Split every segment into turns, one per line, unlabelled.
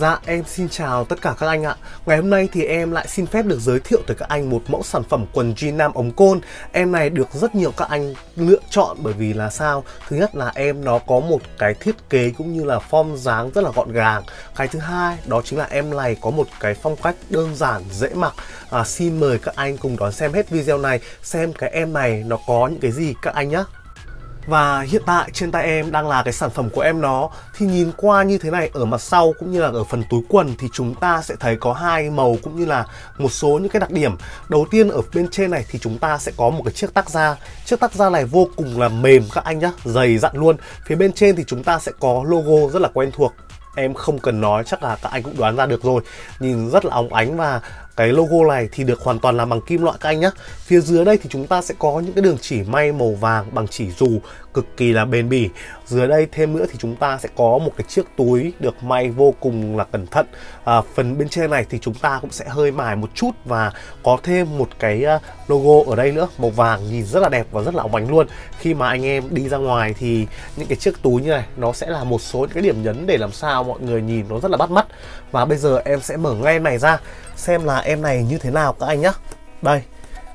Dạ em xin chào tất cả các anh ạ. Ngày hôm nay thì em lại xin phép được giới thiệu tới các anh một mẫu sản phẩm quần jean nam ống côn. Em này được rất nhiều các anh lựa chọn bởi vì là sao? Thứ nhất là em nó có một cái thiết kế cũng như là form dáng rất là gọn gàng. Cái thứ hai đó chính là em này có một cái phong cách đơn giản dễ mặc. À, Xin mời các anh cùng đón xem hết video này Xem cái em này nó có những cái gì các anh nhé và hiện tại trên tay em đang là cái sản phẩm của em nó Thì nhìn qua như thế này, ở mặt sau cũng như là ở phần túi quần Thì chúng ta sẽ thấy có hai màu cũng như là một số những cái đặc điểm. Đầu tiên ở bên trên này thì chúng ta sẽ có một cái chiếc tắc da. Chiếc tắc da này vô cùng là mềm các anh nhá, Dày dặn luôn. Phía bên trên thì chúng ta sẽ có logo rất là quen thuộc em không cần nói chắc là các anh cũng đoán ra được rồi. Nhìn rất là óng ánh và cái logo này thì được hoàn toàn làm bằng kim loại các anh nhé phía dưới đây thì chúng ta sẽ có những cái đường chỉ may màu vàng bằng chỉ dù cực kỳ là bền bỉ. Dưới đây thêm nữa thì chúng ta sẽ có một cái chiếc túi được may vô cùng là cẩn thận. À, phần bên trên này thì chúng ta cũng sẽ hơi mài một chút và có thêm một cái à, logo ở đây nữa. Màu vàng nhìn rất là đẹp và rất là óng ánh luôn. Khi mà anh em đi ra ngoài thì những cái chiếc túi như này nó sẽ là một số những cái điểm nhấn để làm sao mọi người nhìn nó rất là bắt mắt. Và bây giờ em sẽ mở ngay này ra xem là em này như thế nào các anh nhé đây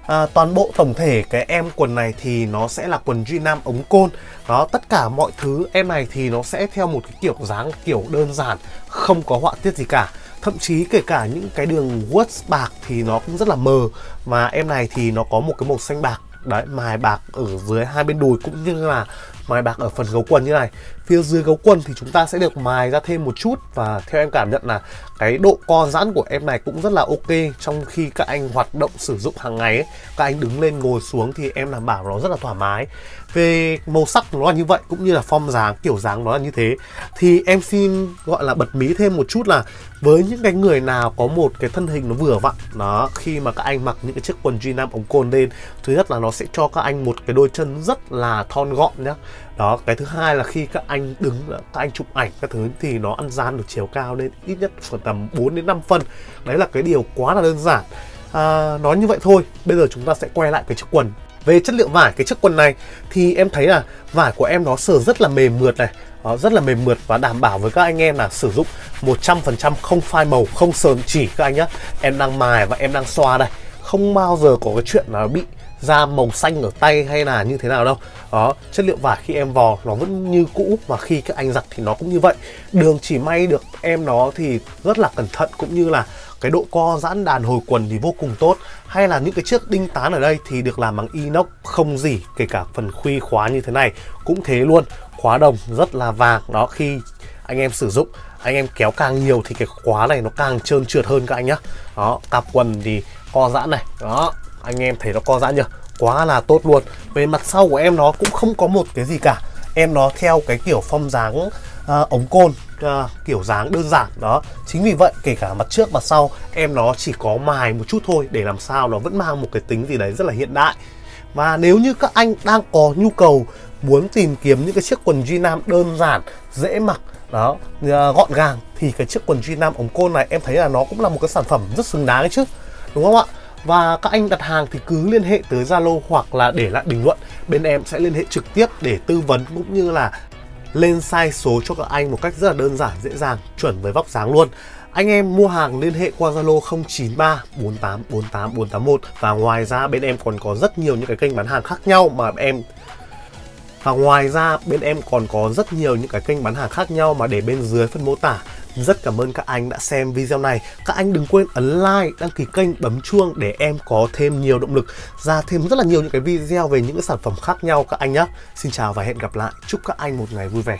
à, toàn bộ tổng thể cái em quần này thì nó sẽ là quần jean nam ống côn. Đó tất cả mọi thứ em này thì nó sẽ theo một cái kiểu dáng kiểu đơn giản không có họa tiết gì cả. Thậm chí kể cả những cái đường words bạc thì nó cũng rất là mờ. Và em này thì nó có một cái màu xanh bạc. Đấy mài bạc ở dưới hai bên đùi cũng như là mài bạc ở phần gấu quần như này phía dưới gấu quần thì chúng ta sẽ được mài ra thêm một chút. Và theo em cảm nhận là cái độ co giãn của em này cũng rất là ok. Trong khi các anh hoạt động sử dụng hàng ngày ấy, các anh đứng lên ngồi xuống thì em đảm bảo nó rất là thoải mái. Về màu sắc nó là như vậy cũng như là form dáng kiểu dáng nó là như thế. Thì em xin gọi là bật mí thêm một chút là với những cái người nào có một cái thân hình nó vừa vặn nó khi mà các anh mặc những cái chiếc quần jean nam ống côn lên thứ nhất là nó sẽ cho các anh một cái đôi chân rất là thon gọn nhá. Đó cái thứ hai là khi các anh anh đứng các anh chụp ảnh các thứ thì nó ăn gian được chiều cao lên ít nhất khoảng tầm 4 đến 5 phân. Đấy là cái điều quá là đơn giản. À, nói như vậy thôi bây giờ chúng ta sẽ quay lại cái chiếc quần. Về chất liệu vải cái chiếc quần này thì em thấy là vải của em nó sờ rất là mềm mượt này nó rất là mềm mượt và đảm bảo với các anh em là sử dụng 100% không phai màu không sờn chỉ các anh nhé em đang mài và em đang xoa đây. Không bao giờ có cái chuyện là bị da màu xanh ở tay hay là như thế nào đâu. Đó, chất liệu vải khi em vò nó vẫn như cũ và khi các anh giặt thì nó cũng như vậy. Đường chỉ may được em nó thì rất là cẩn thận cũng như là cái độ co giãn đàn hồi quần thì vô cùng tốt. Hay là những cái chiếc đinh tán ở đây thì được làm bằng inox không gì kể cả phần khuy khóa như thế này. Cũng thế luôn, khóa đồng rất là vàng. Đó, khi anh em sử dụng, anh em kéo càng nhiều thì cái khóa này nó càng trơn trượt hơn các anh nhá. Đó, cặp quần thì co giãn này. Đó anh em thấy nó co giãn chưa? Quá là tốt luôn. Về mặt sau của em nó cũng không có một cái gì cả. Em nó theo cái kiểu phong dáng uh, ống côn uh, kiểu dáng đơn giản đó. Chính vì vậy kể cả mặt trước mặt sau em nó chỉ có mài một chút thôi để làm sao nó vẫn mang một cái tính gì đấy rất là hiện đại. Và nếu như các anh đang có nhu cầu muốn tìm kiếm những cái chiếc quần jean nam đơn giản dễ mặc đó ờ, gọn gàng thì cái chiếc quần jean nam ống côn này em thấy là nó cũng là một cái sản phẩm rất xứng đáng chứ. Đúng không ạ? Và các anh đặt hàng thì cứ liên hệ tới Zalo hoặc là để lại bình luận. Bên em sẽ liên hệ trực tiếp để tư vấn cũng như là lên size số cho các anh một cách rất là đơn giản, dễ dàng, chuẩn với vóc dáng luôn. Anh em mua hàng liên hệ qua Zalo 093 48 48 481 và ngoài ra bên em còn có rất nhiều những cái kênh bán hàng khác nhau mà em và ngoài ra bên em còn có rất nhiều những cái kênh bán hàng khác nhau mà để bên dưới phần mô tả rất cảm ơn các anh đã xem video này. Các anh đừng quên ấn like, đăng ký kênh, bấm chuông để em có thêm nhiều động lực ra thêm rất là nhiều những cái video về những cái sản phẩm khác nhau các anh nhé. Xin chào và hẹn gặp lại. Chúc các anh một ngày vui vẻ.